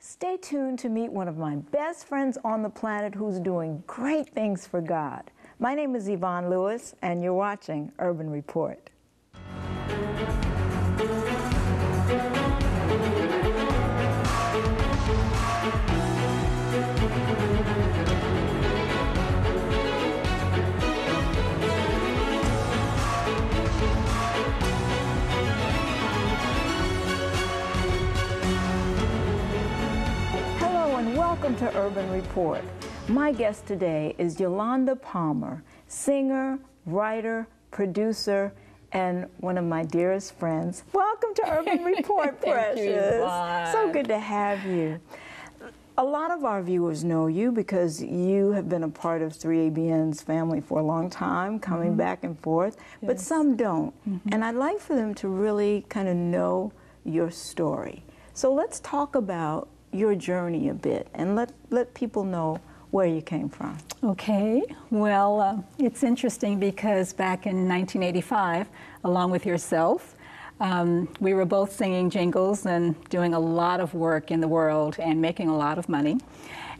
Stay tuned to meet one of my best friends on the planet who's doing great things for God. My name is Yvonne Lewis, and you're watching Urban Report. Welcome to Urban Report. My guest today is Yolanda Palmer, singer, writer, producer, and one of my dearest friends. Welcome to Urban Report, Precious. you, so good to have you. A lot of our viewers know you because you have been a part of 3ABN's family for a long time, coming back and forth, but some don't. And I'd like for them to really kind of know your story. So let's talk about your journey a bit and let, let people know where you came from. Okay, well, uh, it's interesting because back in 1985, along with yourself, um, we were both singing jingles and doing a lot of work in the world and making a lot of money.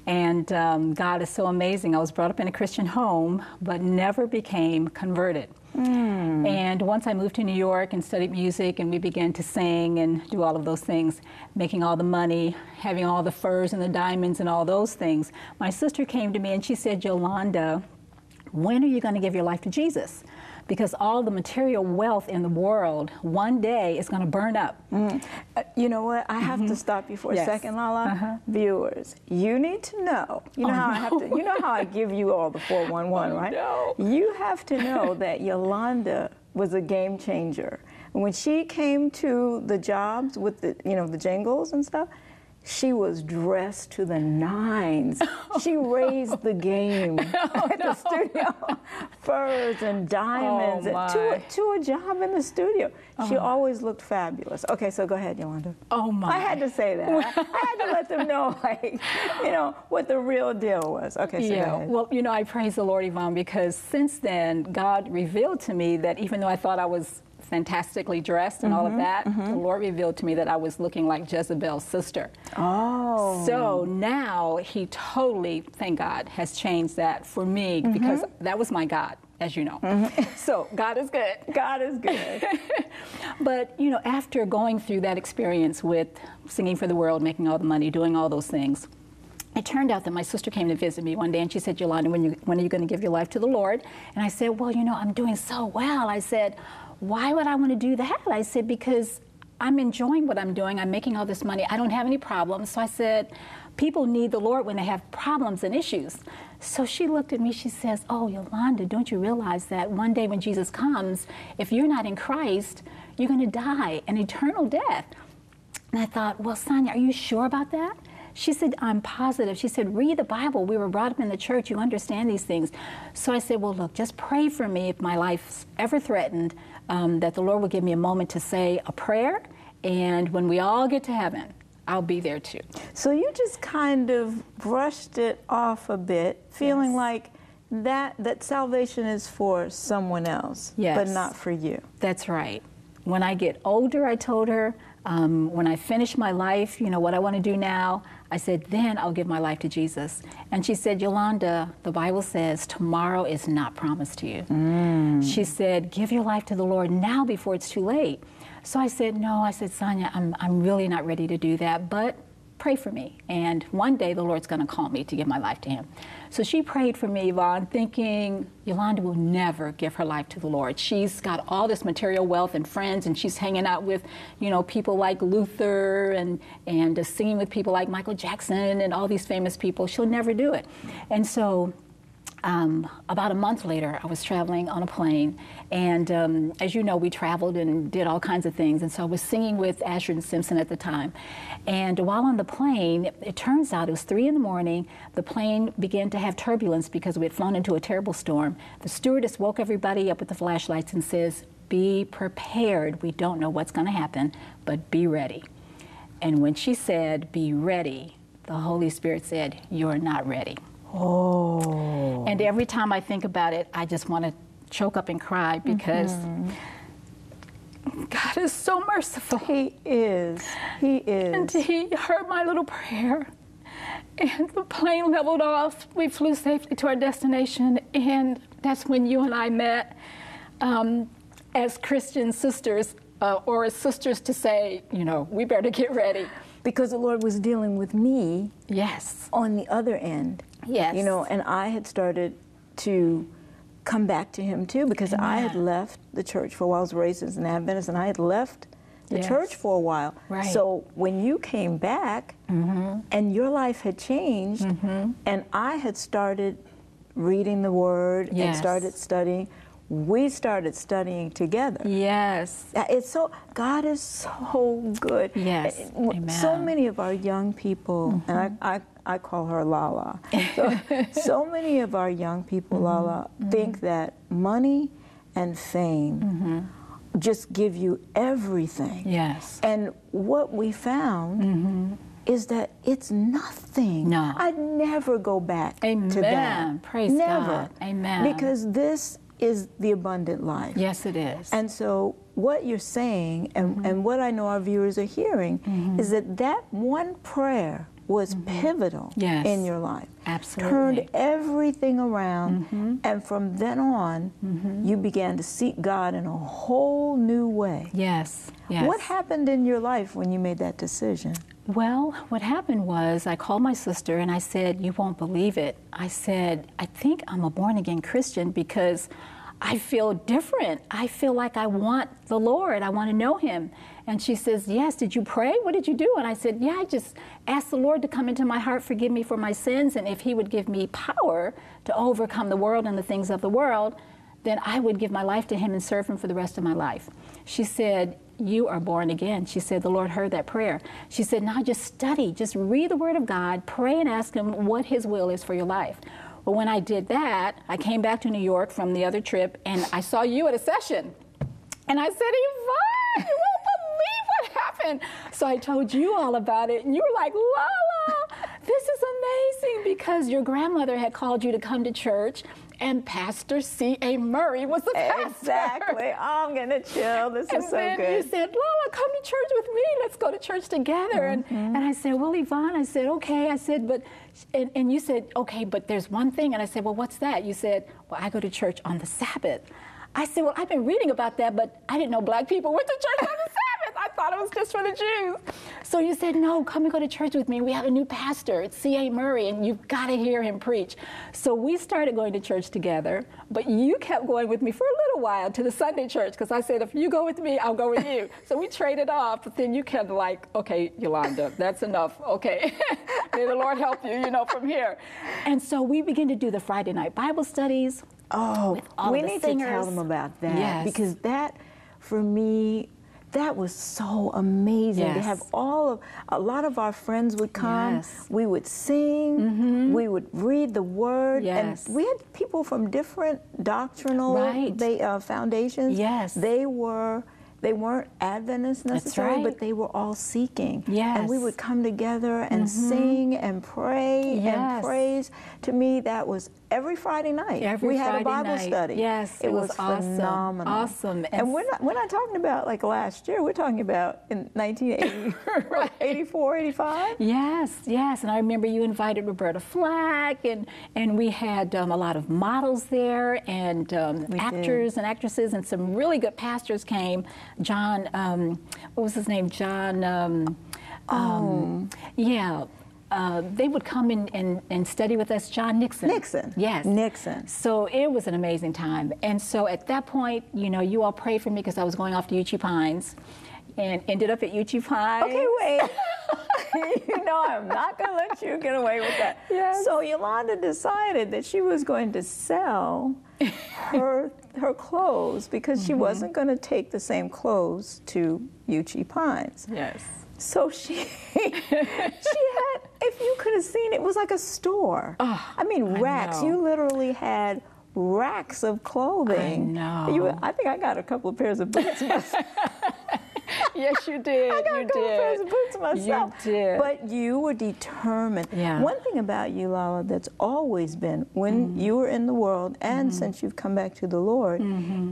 And um, God is so amazing. I was brought up in a Christian home, but never became converted. Hmm. And once I moved to New York and studied music, and we began to sing and do all of those things, making all the money, having all the furs and the diamonds and all those things, my sister came to me and she said, Yolanda, when are you going to give your life to Jesus? Because all the material wealth in the world one day is going to burn up. Uh, you know what? I have to stop you for Yes. a second, Lala. Uh-huh. Viewers, you need to know. You know Oh, how I have to. You know how I give you all the 411, Oh, right? no. You have to know that Yolanda was a game changer. When she came to the jobs with the, you know, the jingles and stuff, she was dressed to the nines. She raised the game oh, at the studio. Furs and diamonds Oh, and to, a, to a job in the studio. She uh-huh. always looked fabulous. Okay, so go ahead, Yolanda. Oh, my. I had to say that. I, I had to let them know, like, you know, what the real deal was. Okay, so go Yeah, ahead. well, you know, I praise the Lord, Yvonne, because since then, God revealed to me that even though I thought I was fantastically dressed and all Mm-hmm, of that, the Lord revealed to me that I was looking like Jezebel's sister. oh. So now He totally, thank God, has changed that for me Mm-hmm. because that was my God, as you know. So God is good. God is good. But you know, after going through that experience with singing for the world, making all the money, doing all those things, it turned out that my sister came to visit me one day and she said, Yolanda, when, you, when are you going to give your life to the Lord? And I said, Well, you know, I'm doing so well. I said, Why would I want to do that? I said, Because I'm enjoying what I'm doing. I'm making all this money. I don't have any problems. So I said, People need the Lord when they have problems and issues. So she looked at me, she says, Oh, Yolanda, don't you realize that one day when Jesus comes, if you're not in Christ, you're going to die an eternal death? And I thought, well, Sonia, are you sure about that? She said, I'm positive. She said, read the Bible. We were brought up in the church. You understand these things. So I said, well, look, just pray for me if my life's ever threatened, um, that the Lord will give me a moment to say a prayer. And when we all get to heaven, I'll be there too. So you just kind of brushed it off a bit, feeling Yes. like that that salvation is for someone else, but not for you. That's right. When I get older, I told her, um, when I finish my life, you know, what I want to do now, I said, then I'll give my life to Jesus. And she said, Yolanda, the Bible says tomorrow is not promised to you. She said, give your life to the Lord now before it's too late. So I said, no, I said, Sonia, I'm, I'm really not ready to do that, but pray for me. And one day the Lord's going to call me to give my life to Him. So she prayed for me, Yvonne, thinking Yolanda will never give her life to the Lord. She's got all this material wealth and friends, and she's hanging out with, you know, people like Luther and and uh, singing with people like Michael Jackson and all these famous people. She'll never do it. And so um, about a month later, I was traveling on a plane, and um, as you know, we traveled and did all kinds of things. And so I was singing with Ashford and Simpson at the time. And while on the plane, it turns out it was three in the morning. The plane began to have turbulence because we had flown into a terrible storm. The stewardess woke everybody up with the flashlights and says, "Be prepared. We don't know what's going to happen, but be ready." And when she said, "Be ready," the Holy Spirit said, "You're not ready." Oh. And every time I think about it, I just want to choke up and cry because God is so merciful. He is. He is. And he heard my little prayer. And the plane leveled off. We flew safely to our destination. And that's when you and I met um, as Christian sisters, uh, or as sisters to say, you know, we better get ready. Because the Lord was dealing with me Yes. on the other end. Yes. You know, and I had started to come back to Him too because I had left the church for a while. I was raised as an Adventist and I had left the Yes. church for a while. Right. So when you came back mm-hmm. and your life had changed mm-hmm. and I had started reading the Word and started studying, we started studying together. Yes. It's so God is so good. Yes, w- So. Mm-hmm. many of our young people, and I, I, I call her Lala. So, so many of our young people, Lala, Mm-hmm. think that money and fame just give you everything. Yes. And what we found is that it's nothing. Mm-hmm. No. I'd never go back to Amen. that. Praise never. God. Amen. Because this is the abundant life. Yes, it is. And so, what you're saying, and, Mm-hmm. and what I know our viewers are hearing, is that that one prayer was pivotal Mm-hmm. Yes. in your life. Absolutely. Turned everything around, Mm-hmm. and from then on, you began to seek God in a whole new way. yes. Yes. What happened in your life when you made that decision? Well, what happened was I called my sister and I said, You won't believe it. I said, I think I'm a born again Christian because I feel different. I feel like I want the Lord. I want to know Him. And she says, Yes, did you pray? What did you do? And I said, Yeah, I just asked the Lord to come into my heart, forgive me for my sins, and if He would give me power to overcome the world and the things of the world, then I would give my life to Him and serve Him for the rest of my life. She said, You are born again. She said, The Lord heard that prayer. She said, Now just study, just read the Word of God, pray and ask Him what His will is for your life. Well, when I did that, I came back to New York from the other trip and I saw you at a session. And I said, Yvonne, you won't believe what happened. So I told you all about it, and you were like, Lala, this is amazing because your grandmother had called you to come to church, and Pastor C.A. Murray was the pastor. Exactly. Oh, I'm gonna chill. This And is so good. And then you said, Lola, come to church with me. Let's go to church together. And, Mm-hmm. and I said, Well, Yvonne, I said, okay. I said, but, and, and you said, okay, but there's one thing. And I said, well, what's that? You said, well, I go to church on the Sabbath. I said, well, I've been reading about that, but I didn't know black people went to church on the Sabbath. I thought it was just for the Jews. So you said, no, come and go to church with me. We have a new pastor. It's C.A. Murray, and you've got to hear him preach. So we started going to church together, but you kept going with me for a little while to the Sunday church because I said, if you go with me, I'll go with you. so we traded off, but then you kept like, okay, Yolanda, that's enough. Okay. May the Lord help you, you know, from here. And so we began to do the Friday night Bible studies. Oh, we need to tell them about that Yes. because that, for me, that was so amazing to have all of a lot of our friends would come. Yes. We would sing. We would read the word, Yes. and we had people from different doctrinal Right. they, uh, foundations. Yes. they were. They weren't Adventists necessarily, but they were all seeking. Yes. And we would come together and sing and pray and praise. To me, that was every Friday night. Every we had Friday a Bible night. study. Yes, it, it was awesome. phenomenal. Awesome. And, And we're not we're not talking about like last year. We're talking about in 1980, Right. 84, 85. Yes, yes. And I remember you invited Roberta Flack, and, and we had um, a lot of models there, and um, We did. actors and actresses, and some really good pastors came. John, um, what was his name? John, um, um, yeah. Uh, they would come in and, and study with us. John Nixon. Nixon. Yes. Nixon. So it was an amazing time. And so at that point, you know, you all prayed for me because I was going off to Uchee Pines and ended up at Uchee Pines. Okay, wait. you know, I'm not going to let you get away with that. Yes. So Yolanda decided that she was going to sell her her clothes because Mm-hmm. she wasn't going to take the same clothes to Uchee Pines. Yes. So she she had if you could have seen it, was like a store. Oh, I mean racks. know. You literally had racks of clothing. I know. You, I think I got a couple of pairs of boots. yes, you did. I got you couple did. of boots myself. You did. But you were determined. Yeah. One thing about you, Lala, that's always been when Mm-hmm. you were in the world and since you've come back to the Lord,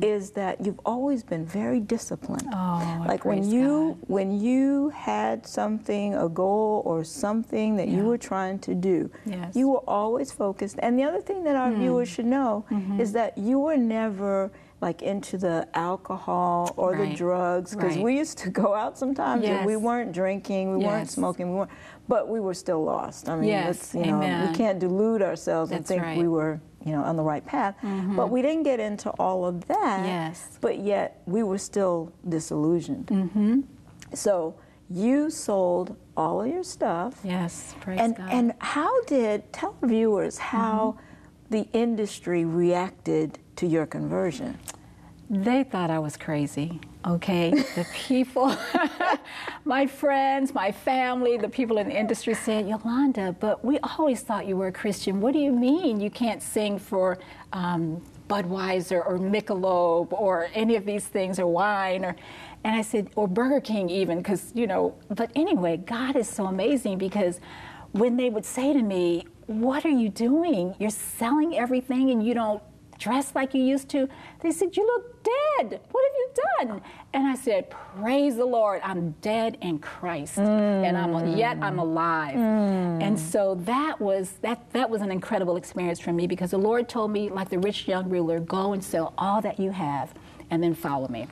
is that you've always been very disciplined. Oh, like when you God. when you had something, a goal or something that you were trying to do, Yes. you were always focused. And the other thing that our viewers should know Mm-hmm. is that you were never like into the alcohol or the drugs because Right. we used to go out sometimes and we weren't drinking, we weren't smoking, we weren't, but we were still lost. I mean, Yes, you know, amen. we can't delude ourselves and think right. we were, you know, on the right path. But we didn't get into all of that. Yes. But yet we were still disillusioned. Mm-hmm. So you sold all of your stuff. Yes, praise And God. and how did tell viewers how the industry reacted to your conversion? They thought I was crazy, okay? The people, my friends, my family, the people in the industry said, Yolanda, but we always thought you were a Christian. What do you mean you can't sing for um, Budweiser or Michelob or any of these things or wine or and I said, or Burger King even, because, you know, but anyway, God is so amazing because when they would say to me, What are you doing? You're selling everything and you don't dress like you used to. They said, You look dead. What have you done? And I said, Praise the Lord. I'm dead in Christ. And I'm yet I'm alive. And so that was that that was an incredible experience for me because the Lord told me, like the rich young ruler, go and sell all that you have and then follow me.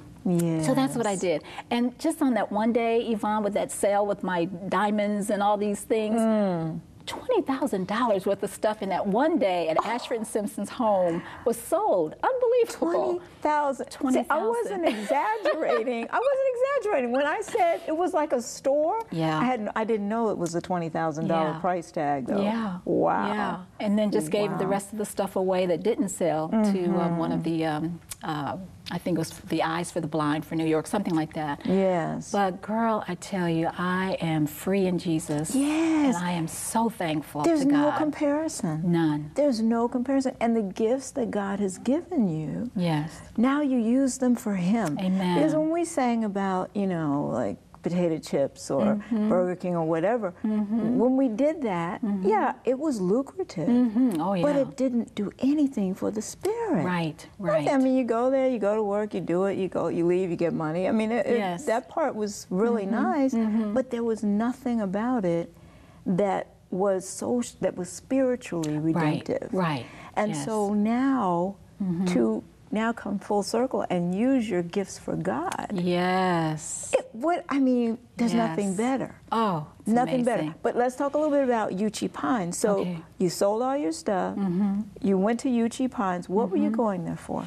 So that's what I did. And just on that one day, Yvonne, with that sale with my diamonds and all these things, Mm. $20,000 worth of stuff in that one day at Ashford and Simpson's home was sold. Unbelievable. Twenty thousand. See, I wasn't exaggerating. I wasn't exaggerating when I said it was like a store. Yeah. I hadn't I didn't know it was a twenty thousand dollar Yeah. price tag though. Yeah. Wow. Yeah. And then just gave the Wow. Mm-hmm. rest of the stuff away that didn't sell to um, one of the, um, uh, I think it was the Eyes for the Blind for New York, something like that. Yes. But girl, I tell you, I am free in Jesus. Yes. And I am so thankful There's no comparison. None. There's no comparison. And the gifts that God has given you, Yes. now you use them for Him. Amen. Because when we sang about, you know, like potato chips or Mm-hmm. Burger King or whatever, when we did that, yeah, it was lucrative. Oh, yeah. But it didn't do anything for the spirit. Right, right. I mean, you go there, you go to work, you do it, you go, you leave, you get money. I mean, it, it- Yes. Mm-hmm. that part was really nice, but there was nothing about it that was so that was spiritually redemptive. right, right. And yes. Mm-hmm. so now to now come full circle and use your gifts for God. Yes. It, what I mean, there's nothing better. Oh, Nothing better. But let's talk a little bit about Uchee Pines. So Okay. you sold all your stuff. You went to Uchee Pines. What were you going there for?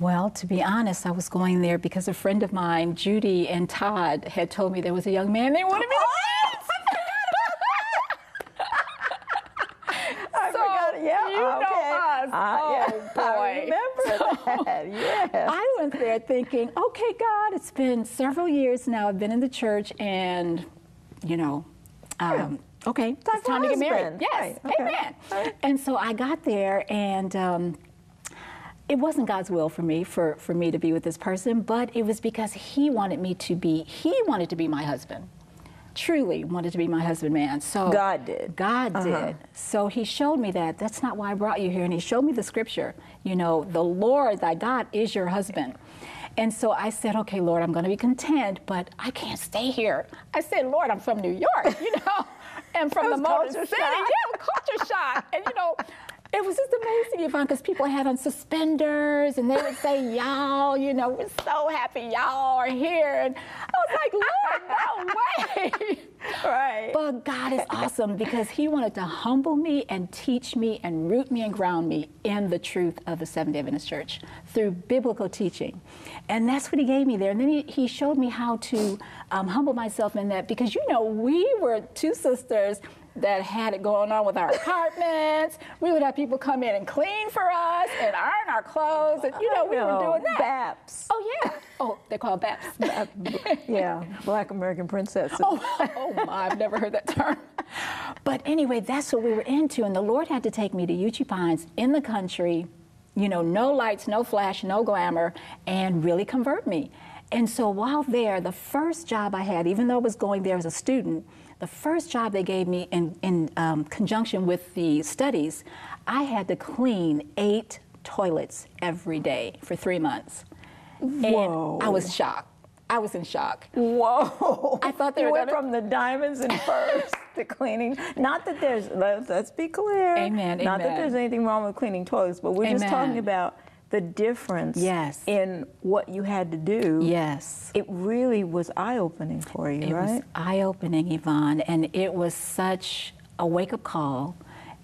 Well, to be honest, I was going there because a friend of mine, Judy and Todd, had told me there was a young man they wanted me to dance. I So, forgot. Yeah, you know okay. us. Uh, Oh, yeah, boy. I remember that. Yeah. I went there thinking, okay, God, it's been several years now. I've been in the church, and you know, um, okay, Time it's time to get married. Yes, Right, okay. amen. Right. And so I got there, and um, it wasn't God's will for me for for me to be with this person, but it was because He wanted me to be. He wanted to be my husband. Truly wanted to be my husband, man. So God did. God Uh-huh. did. So he showed me that. That's not why I brought you here. And he showed me the scripture. You know, the Lord, thy God, is your husband. And so I said, okay, Lord, I'm going to be content, but I can't stay here. I said, Lord, I'm from New York, you know, and from the Motor City. shock. Yeah, culture shock. And, you know, it was just amazing, Yvonne, because people had on suspenders and they would say, y'all, you know, we're so happy y'all are here. And I was like, Lord, no way. Right. But God is awesome because He wanted to humble me and teach me and root me and ground me in the truth of the Seventh day Adventist Church through biblical teaching. And that's what He gave me there. And then He, he showed me how to um, humble myself in that because, you know, we were two sisters that had it going on with our apartments. We would have people come in and clean for us and iron our clothes. And, you know, we were No, doing that. BAPS. Oh, yeah. Oh, they're called BAPs. yeah, Black American Princesses. Oh, oh my, I've never heard that term. But anyway, that's what we were into. And the Lord had to take me to Uchee Pines in the country, you know, no lights, no flash, no glamour, and really convert me. And so while there, the first job I had, even though I was going there as a student, the first job they gave me in, in um, conjunction with the studies, I had to clean eight toilets every day for three months. Whoa. And I was shocked. I was in shock. Whoa! I thought they you were went from the diamonds and furs to cleaning. Not that there's let's, let's be clear. Amen, Not that there's anything wrong with cleaning toilets, but we're just talking about the difference Yes. in what you had to do. Yes. It really was eye opening for you, It right? was eye opening, Yvonne, and it was such a wake up call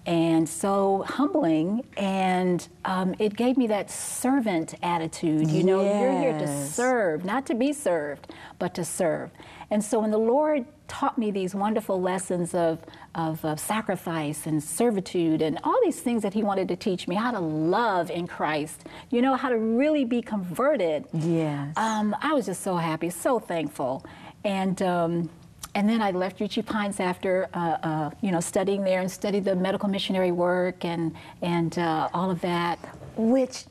and so humbling. And um, it gave me that servant attitude. You know, you're here to serve, not to be served, but to serve. And so when the Lord taught me these wonderful lessons of, of, of sacrifice and servitude and all these things that He wanted to teach me, how to love in Christ, you know, how to really be converted. Yes. Um, I was just so happy, so thankful, and um, and then I left Uchee Pines after uh, uh, you know studying there and studied the medical missionary work and and uh, all of that. which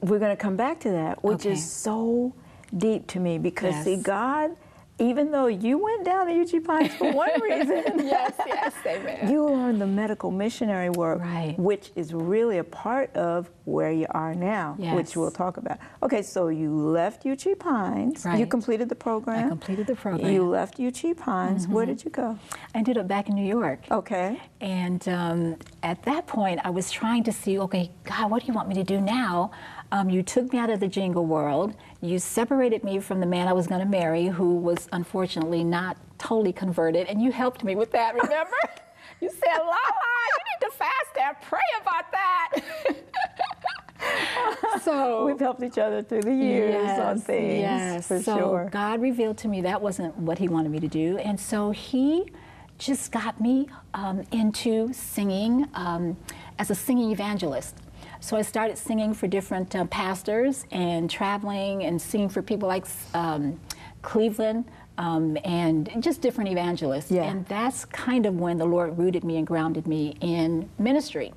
we're going to come back to that, which Okay. is so deep to me because see, God, even though you went down to Uchee Pines for one reason, yes, yes, amen. you learned the medical missionary work, Right. which is really a part of where you are now, which we'll talk about. Okay, so you left Uchee Pines. Right. You completed the program. I completed the program. You left Uchee Pines. Where did you go? I ended up back in New York. Okay. And um, at that point, I was trying to see, okay, God, what do you want me to do now? Um, you took me out of the jingle world. You separated me from the man I was going to marry, who was unfortunately not totally converted, and you helped me with that. Remember? you said, "Lala, you need to fast and pray about that." so We've helped each other through the years on things, Yes. for so sure. God revealed to me that wasn't what He wanted me to do, and so He just got me um, into singing um, as a singing evangelist. So I started singing for different uh, pastors and traveling and singing for people like um, Cleveland. Um, and just different evangelists. Yeah. And that's kind of when the Lord rooted me and grounded me in ministry.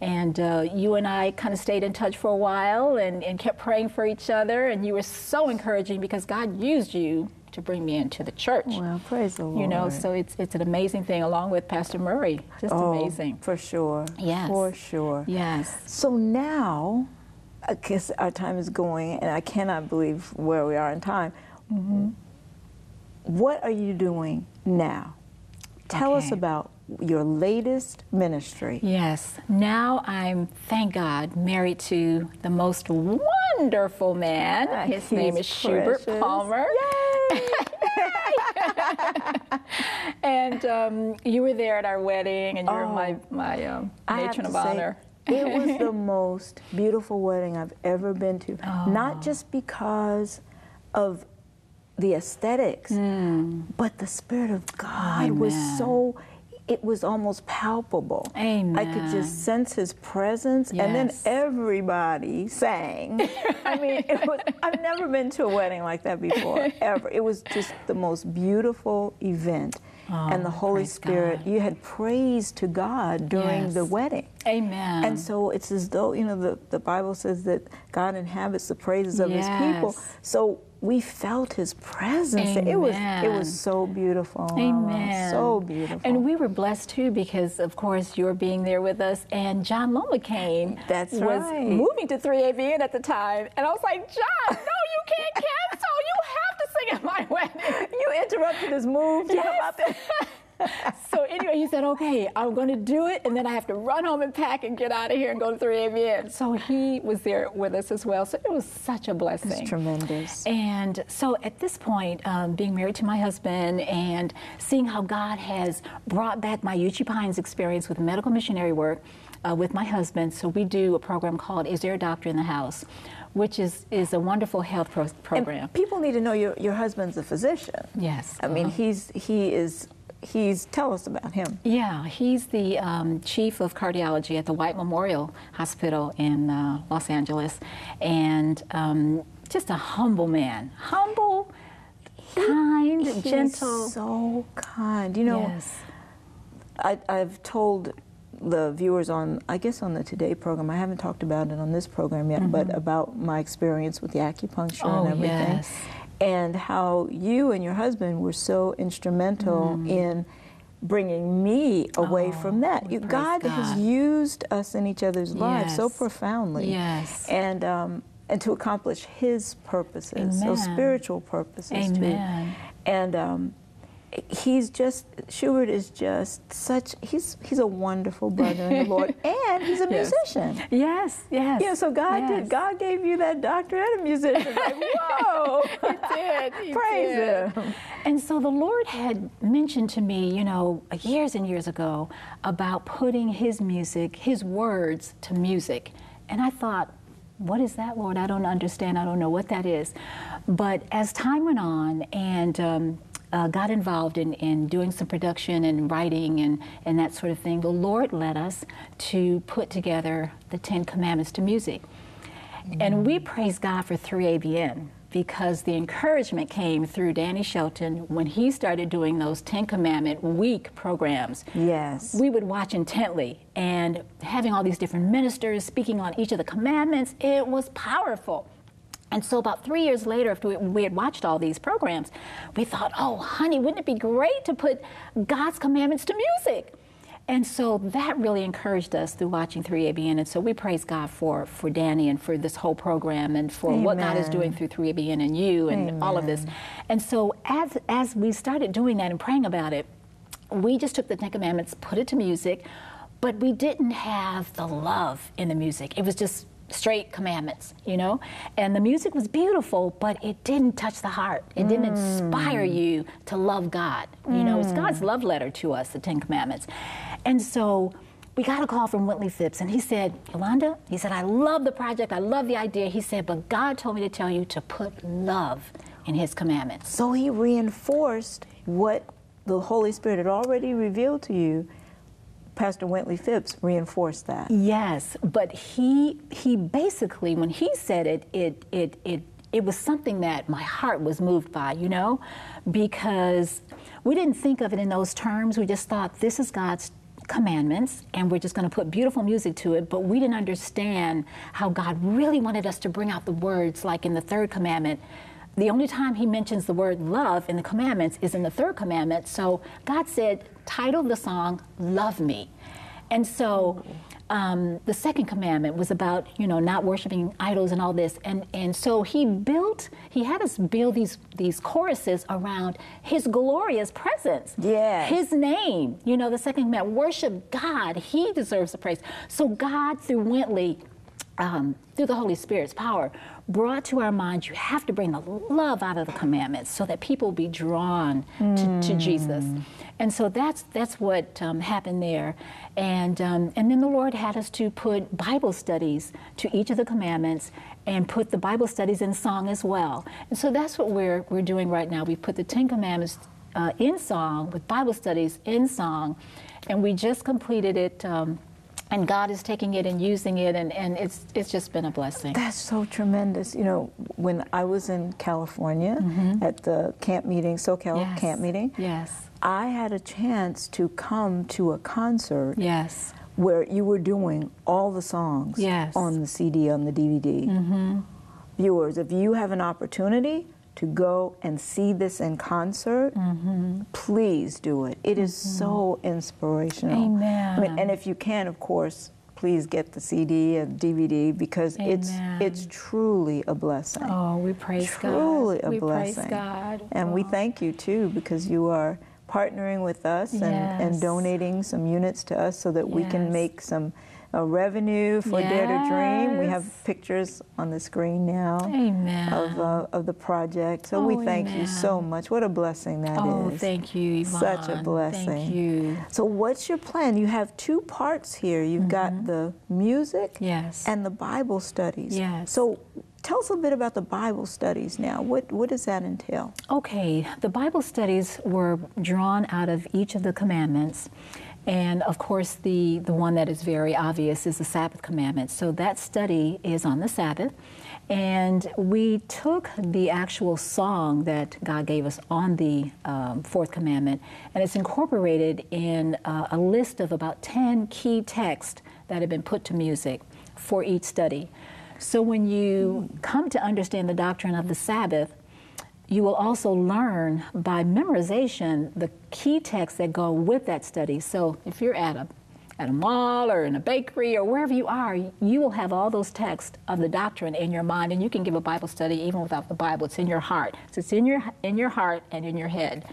And uh, you and I kind of stayed in touch for a while and, and kept praying for each other. And you were so encouraging because God used you to bring me into the church. Well, praise the Lord. You know, so it's it's an amazing thing along with Pastor Murray. Just Oh, amazing. For sure. Yes. For sure. Yes. So now, I guess our time is going, and I cannot believe where we are in time. Mm-hmm. What are you doing now? Tell us about your latest ministry. Yes. Now I'm, thank God, married to the most wonderful man. Ah, His name is Schubert precious. Palmer. and um, you were there at our wedding, and you were Oh. my my um, matron of say, honor. it was the most beautiful wedding I've ever been to. Not just because of the aesthetics, but the Spirit of God was Hmm. So. It was almost palpable. I could just sense His presence, and then everybody sang. I mean, it was, I've never been to a wedding like that before, ever. It was just the most beautiful event. And the Oh, Holy Spirit, God. you had praise to God during the wedding. Amen. And so it's as though, you know, the, the Bible says that God inhabits the praises of his people. So we felt his presence. It was it was so beautiful. Amen. So beautiful. And we were blessed too because, of course, you're being there with us. And John Lomacang. That's was right. moving to 3ABN at the time. And I was like, John, no, you can't cancel. You have to sing at my wedding. you interrupted his move Yes. so anyway, he said, okay, I'm going to do it, and then I have to run home and pack and get out of here and go to 3ABN. So he was there with us as well. So it was such a blessing. It's tremendous. And so at this point, um, being married to my husband and seeing how God has brought back my Uchee Pines experience with medical missionary work uh, with my husband, so we do a program called Is There a Doctor in the House? Which is, is a wonderful health pro- program. And people need to know your, your husband's a physician. yes. I mean, uh-huh. he's he is he's tell us about him. Yeah, he's the um, chief of cardiology at the White Memorial Hospital in uh, Los Angeles, and um, just a humble man, humble, kind, He's gentle. so kind. You know, yes. I, I've told the viewers on, I guess, on the Today program. I haven't talked about it on this program yet, but about my experience with the acupuncture Mm-hmm. Oh, and everything, yes. and how you and your husband were so instrumental in bringing me away Mm. Oh, from that. You, praise God, has used us in each other's lives so profoundly, Yes. and um, and to accomplish His purposes, so Amen. spiritual purposes Amen. too. And um, he's just Schubert is just such he's he's a wonderful brother in the Lord, and he's a Yes. musician. Yes, yes. Yeah, so God yes. did. God gave you that doctorate a musician. Like, whoa! He did. He Praise did. Him. And so the Lord had mentioned to me, you know, years and years ago about putting His music, His words to music. And I thought, what is that, Lord? I don't understand. I don't know what that is. But as time went on and um, uh, got involved in, in doing some production and writing and, and that sort of thing, the Lord led us to put together the Ten Commandments to music. And we praise God for 3ABN because the encouragement came through Danny Shelton when he started doing those Ten Commandment week programs. Yes. We would watch intently and having all these different ministers speaking on each of the commandments, it was powerful. And so, about three years later, after we, we had watched all these programs, we thought, oh, honey, wouldn't it be great to put God's commandments to music? And so that really encouraged us through watching 3ABN. And so we praise God for, for Danny and for this whole program and for what God is doing through 3ABN and you and all of this. And so as, as we started doing that and praying about it, we just took the Ten Commandments, put it to music, but we didn't have the love in the music. It was just straight commandments, you know? And the music was beautiful, but it didn't touch the heart. It didn't mm. inspire you to love God. You know, it's God's mm. love letter to us, the Ten Commandments. And so we got a call from Wintley Phipps, and he said, Yolanda, he said, I love the project, I love the idea. He said, but God told me to tell you to put love in his commandments. So he reinforced what the Holy Spirit had already revealed to you. Pastor Wintley Phipps reinforced that. Yes, but he he basically when he said it, it it it it was something that my heart was moved by, you know, because we didn't think of it in those terms. We just thought this is God's commandments and we're just going to put beautiful music to it, but we didn't understand how God really wanted us to bring out the words like in the third commandment. The only time he mentions the word love in the commandments is in the third commandment. So God said, title the song Love Me. And so um, the second commandment was about, you know, not worshiping idols and all this. And, and so he built, he had us build these, these choruses around his glorious presence. Yes. His name, you know, the second commandment, worship God. He deserves the praise. So God, through Wintley, um, through the Holy Spirit's power, brought to our minds you have to bring the love out of the commandments so that people will be drawn to, to Jesus. And so that's that's what um, happened there. And um, and then the Lord had us to put Bible studies to each of the commandments and put the Bible studies in song as well. And so that's what we're we're doing right now. We put the Ten Commandments uh, in song with Bible studies in song, and we just completed it. Um, and God is taking it and using it, and, and it's it's just been a blessing. That's so tremendous. You know, when I was in California at the camp meeting, SoCal Mm-hmm. Yes. camp meeting, Yes. I had a chance to come to a concert Yes. where you were doing all the songs Yes. on the CD, on the DVD. Viewers, if you have an opportunity to go and see this in concert, mm-hmm. please do it. It is mm-hmm. so inspirational. Amen. I mean, and if you can, of course, please get the CD and DVD because it's Amen. it's truly a blessing. Oh, we praise truly God. a we blessing. praise God. And we Oh. thank you too because you are partnering with us and, and donating some units to us so that we can make some uh, revenue for Dare to Dream. We have pictures on the screen now Amen. of, uh, of the project. So we Oh, thank you so much. What a blessing that is. Oh, thank you, Yvonne. Such a blessing. Thank you. So what's your plan? You have two parts here. You've got the music Mm-hmm. Yes. and the Bible studies. Yes. So tell us a bit about the Bible studies now. What what does that entail? Okay, the Bible studies were drawn out of each of the commandments, And of course, the, the one that is very obvious is the Sabbath commandment. So that study is on the Sabbath. And we took the actual song that God gave us on the um, fourth commandment, and it's incorporated in uh, a list of about 10 key texts that have been put to music for each study. So when you come to understand the doctrine of the Sabbath, you will also learn by memorization the key texts that go with that study. So if you're at a at a mall or in a bakery or wherever you are, you will have all those texts of the doctrine in your mind, and you can give a Bible study even without the Bible. It's in your heart. So it's in your in your heart and in your head.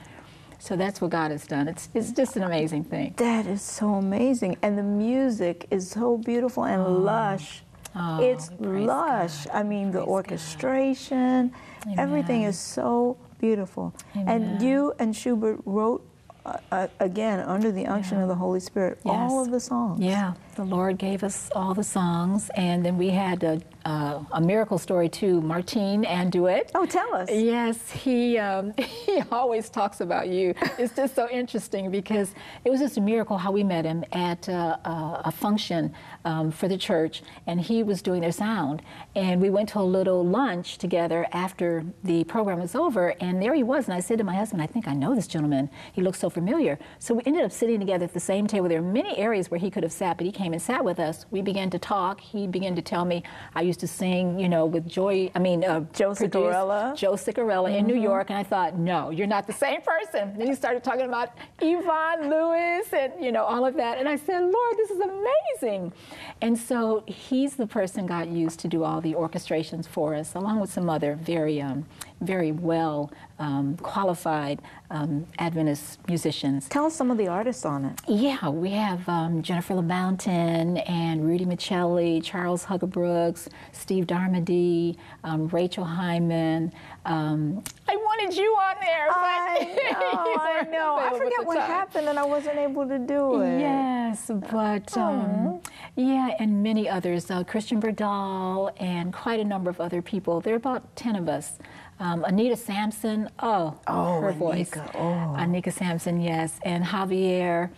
So that's what God has done. It's it's just an amazing thing. That is so amazing, and the music is so beautiful and oh. lush. Oh, it's lush. God. I mean, the orchestration, everything is so beautiful. Amen. And you and Schubert wrote uh, uh, again under the unction yeah. of the Holy Spirit yes. all of the songs. Yeah, the Lord gave us all the songs, and then we had a uh, a miracle story too. Martine Anduit. Oh, tell us. Yes, he um, he always talks about you. It's just so interesting because it was just a miracle how we met him at uh, uh, a function um, for the church, and he was doing their sound, and we went to a little lunch together after the program was over, and there he was, and I said to my husband, I think I know this gentleman. He looks so familiar. So we ended up sitting together at the same table. There are many areas where he could have sat, but he came and sat with us. We began to talk. He began to tell me I used to sing, you know, with Joy, I mean, uh, Joe Cicarella. Joe Cicarella mm-hmm. in New mm-hmm. York. And I thought, no, you're not the same person. Then he started talking about Yvonne Lewis and, you know, all of that. And I said, Lord, this is amazing. And so he's the person God used to do all the orchestrations for us, along with some other very, um, very well um, qualified um, Adventist musicians. Tell us some of the artists on it. Yeah, we have um, Jennifer LaMountain and Rudy Micelli, Charles Haugabrooks, Steve Darmody, um, Rachel Hyman. Um, I wanted you on there, but I know, I know. I forget what time. happened and I wasn't able to do it. Yes, but um, yeah, and many others. Uh, Christian Berdahl and quite a number of other people. There are about 10 of us. Um, Anita Sampson, oh, oh her Anika, voice. Oh. Anika Sampson, yes. And Javier,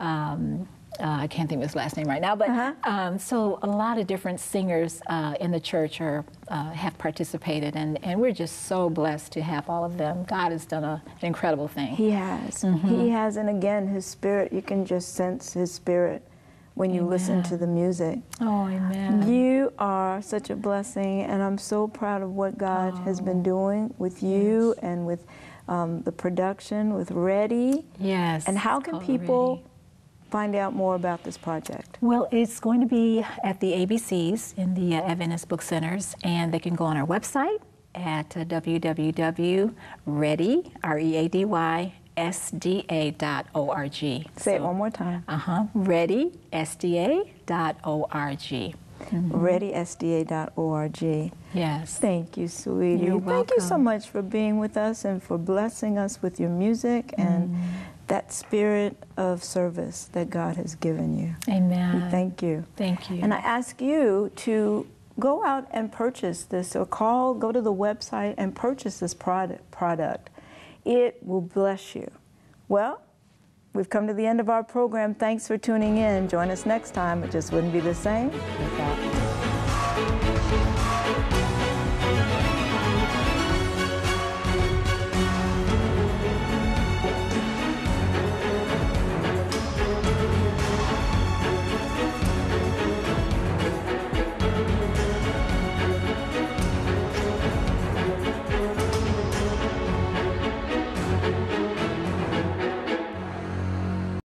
um, uh, I can't think of his last name right now, but uh-huh. um, so a lot of different singers uh, in the church are, uh, have participated, and, and we're just so blessed to have all of them. God has done a, an incredible thing. He has. Mm-hmm. He has, and again, His Spirit, you can just sense His Spirit when you amen. listen to the music. Oh, amen. You are such a blessing, and I'm so proud of what God oh. has been doing with you yes. and with um, the production, with Ready. Yes. And how can people Ready. find out more about this project? Well, it's going to be at the ABCs in the uh, Adventist Book Centers, and they can go on our website at uh, www.ready, R-E-A-D-Y, sda.org. Say so, it one more time. Uh huh. ReadySDA.org. Mm-hmm. ReadySDA.org. Yes. Thank you, sweetie. You're Thank welcome. you so much for being with us and for blessing us with your music and mm. that spirit of service that God has given you. Amen. We thank you. Thank you. And I ask you to go out and purchase this or call, go to the website and purchase this product. product. It will bless you. Well, we've come to the end of our program. Thanks for tuning in. Join us next time. It just wouldn't be the same without